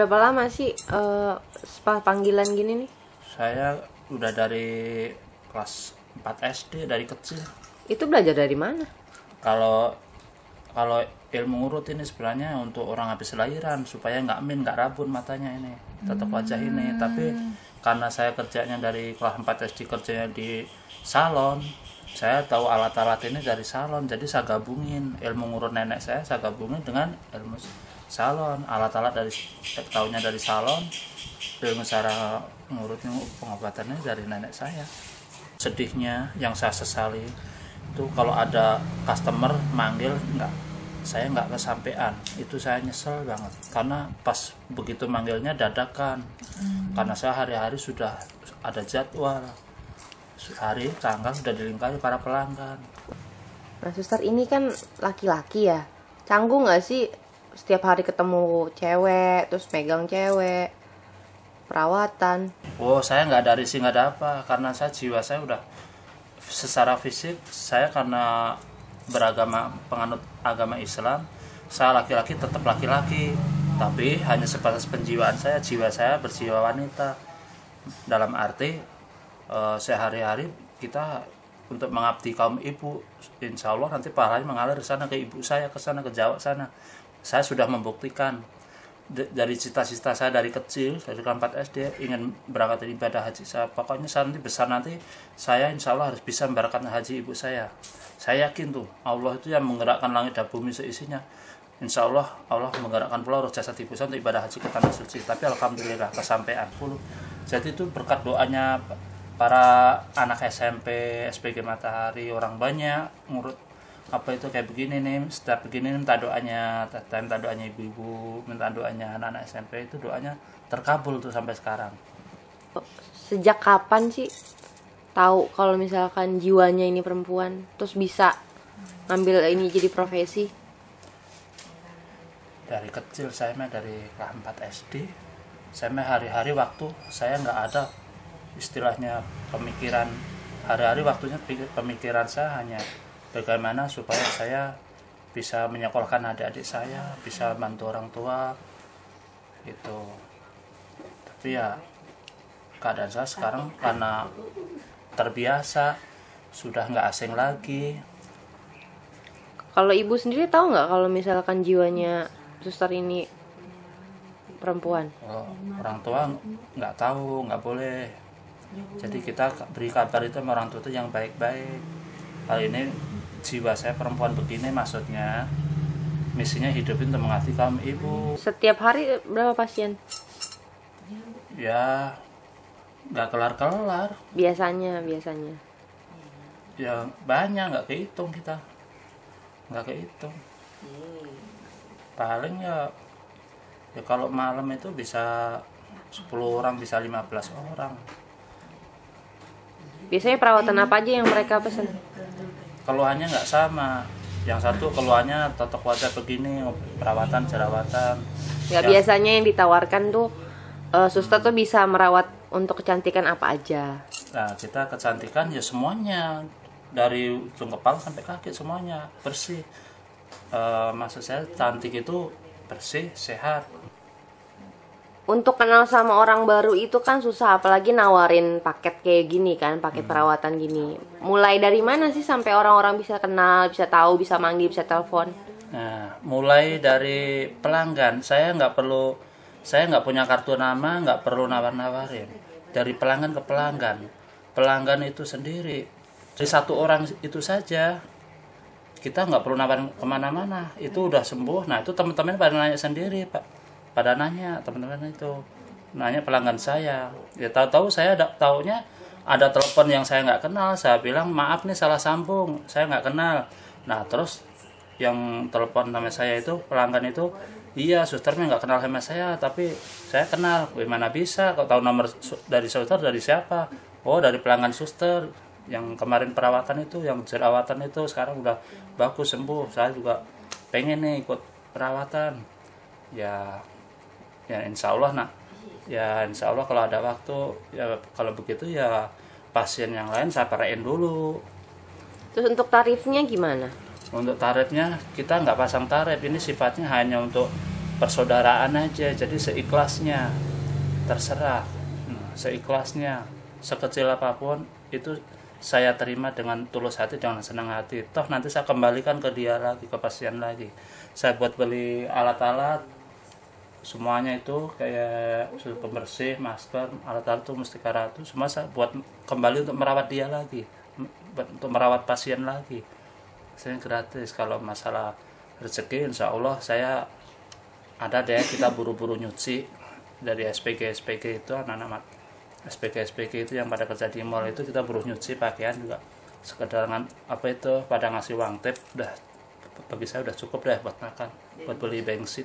Berapa lama sih spa panggilan gini nih? Saya udah dari kelas 4 SD dari kecil. Itu belajar dari mana? Kalau kalau ilmu urut ini sebenarnya untuk orang habis lahiran supaya nggak min nggak rabun matanya ini tetap wajah ini tapi karena saya kerjanya dari kelas 4 SD kerjanya di salon saya tahu alat-alat ini dari salon jadi saya gabungin ilmu ngurut nenek saya saya gabungin dengan ilmu salon. Alat-alat dari tahunya dari salon. Ilmu cara ngurutnya pengobatannya dari nenek saya. Sedihnya yang saya sesali itu kalau ada customer manggil nggak saya nggak kesampaian itu saya nyesel banget. Karena pas begitu manggilnya dadakan. Karena saya hari-hari sudah ada jadwal. Hari tanggal sudah dilingkari para pelanggan. Nah, suster ini kan laki-laki ya. Canggung nggak sih setiap hari ketemu cewek, terus megang cewek, perawatan. oh saya nggak ada risih nggak ada apa karena saya jiwa saya udah secara fisik saya karena beragama penganut agama Islam saya laki-laki tetap laki-laki tapi hanya sebatas penjiwaan saya jiwa saya berjiwa wanita dalam arti eh, sehari-hari kita untuk mengabdi kaum ibu insya Allah nanti pahalanya mengalir sana ke ibu saya ke sana ke Jawa sana saya sudah membuktikan dari cita-cita saya dari kecil dari kelas 4 SD ingin berangkat ibadah haji saya. Pokoknya saya nanti besar nanti saya insya Allah harus bisa memberangkatkan haji ibu saya. Saya yakin tuh Allah itu yang menggerakkan langit dan bumi seisinya. Insya Allah Allah menggerakkan pula roh jasad ibu saya untuk ibadah haji ke tanah suci. Tapi alhamdulillah kesampaian puluh jadi itu berkat doanya para anak SMP SPG Matahari orang banyak ngurut apa itu kayak begini nih setiap begini minta doanya minta doanya ibu-ibu minta doanya anak-anak SMP itu doanya terkabul tuh sampai sekarang. Sejak kapan sih tahu kalau misalkan jiwanya ini perempuan, terus bisa ngambil ini jadi profesi? dari kecil saya mah dari kelas 4 SD saya mah hari-hari waktu saya nggak ada istilahnya pemikiran. Hari-hari waktunya pemikiran saya hanya bagaimana supaya saya bisa menyekolahkan adik-adik saya bisa bantu orang tua gitu. Tapi ya keadaan saya sekarang karena terbiasa sudah nggak asing lagi. Kalau ibu sendiri tahu nggak kalau misalkan jiwanya suster ini perempuan? Kalau orang tua nggak tahu nggak boleh. Jadi kita beri kabar itu sama orang tua itu yang baik-baik. Kali ini jiwa saya perempuan begini maksudnya misinya hidupin untuk mengabdi kaum ibu Setiap hari berapa pasien? ya nggak kelar-kelar Biasanya, biasanya. ya banyak nggak kehitung kita nggak kehitung paling ya ya kalau malam itu bisa 10 orang bisa 15 orang Biasanya perawatan apa aja yang mereka pesen? Keluhannya nggak sama yang satu keluhannya totok wajah begini perawatan jerawatan Nggak Ya. biasanya yang ditawarkan tuh eh, suster tuh bisa merawat untuk kecantikan apa aja. nah kita kecantikan ya semuanya dari ujung kepala sampai kaki semuanya bersih Eh, maksud saya cantik itu bersih sehat Untuk kenal sama orang baru itu kan susah, apalagi nawarin paket kayak gini kan, paket perawatan gini. Mulai dari mana sih sampai orang-orang bisa kenal, bisa tahu, bisa manggil, bisa telepon? Nah, mulai dari pelanggan, saya nggak perlu, saya nggak punya kartu nama, nggak perlu nawar-nawarin. Dari pelanggan ke pelanggan, pelanggan itu sendiri, dari satu orang itu saja, kita nggak perlu nawarin ke mana-mana, itu udah sembuh. Nah, itu teman-teman pada nanya sendiri, pak, pada nanya teman-teman itu, nanya pelanggan saya. Ya tahu-tahu saya ada taunya ada telepon yang saya nggak kenal, saya bilang maaf nih salah sambung, saya nggak kenal. Nah, terus yang telepon nama saya itu pelanggan itu iya susternya nggak kenal sama saya tapi saya kenal. Gimana bisa? Kok tahu nomor dari suster dari siapa? Oh dari pelanggan suster yang kemarin perawatan itu yang jerawatan itu sekarang udah bagus sembuh. Saya juga pengen nih ikut perawatan. Ya ya insya Allah nak. Ya insya Allah kalau ada waktu ya kalau begitu ya pasien yang lain saya parain dulu. Terus untuk tarifnya gimana? untuk tarifnya kita nggak pasang tarif. Ini sifatnya hanya untuk persaudaraan aja jadi seikhlasnya. Terserah. Hmm, seikhlasnya. Sekecil apa pun itu saya terima dengan tulus hati dengan senang hati. Toh nanti saya kembalikan ke dia lagi ke pasien lagi. Saya buat beli alat-alat semuanya itu kayak pembersih, masker, alat-alat itu mustika itu. Semua buat kembali untuk merawat dia lagi, untuk merawat pasien lagi. Saya gratis. Kalau masalah rezeki, insya Allah saya ada deh kita buru-buru nyuci dari SPG SPG itu anak-anak SPG SPG itu yang pada kerja di mall itu kita buru nyuci pakaian juga. Sekedar apa itu pada ngasih uang tip udah bagi saya udah cukup deh buat makan buat beli bensin